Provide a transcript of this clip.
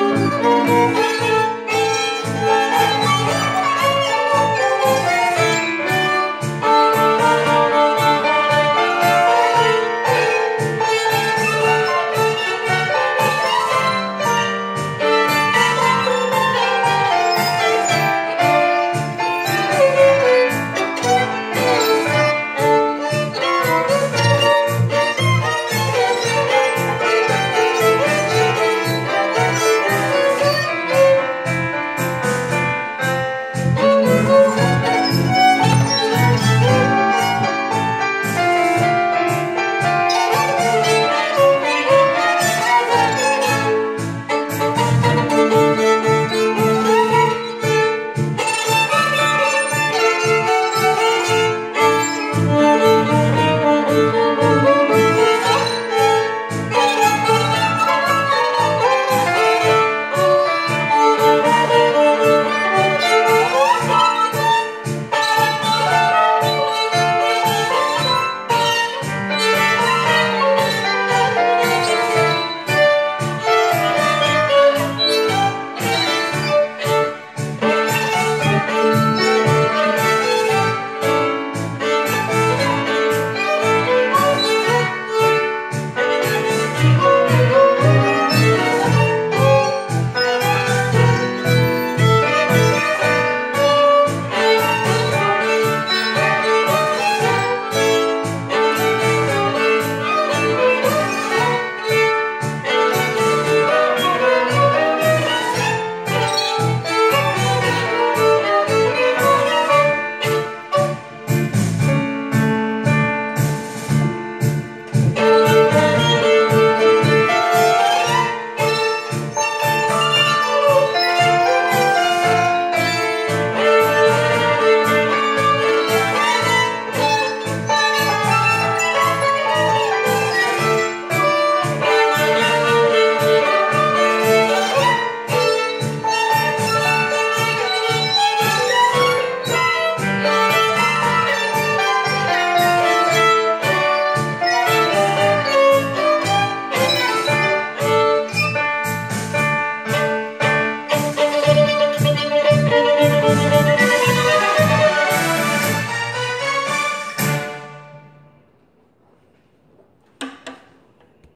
Música